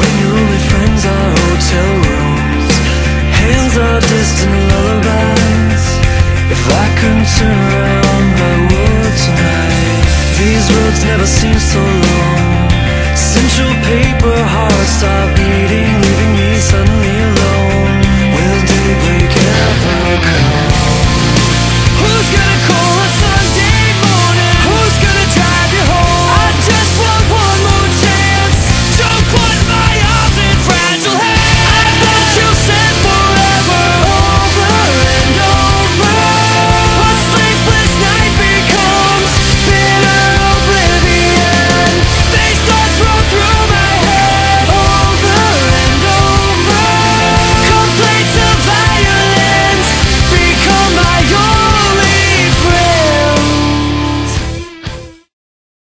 When your only friends are hotel rooms. Hands are distant lullabies. If I could turn around, I would tonight. These roads never seem so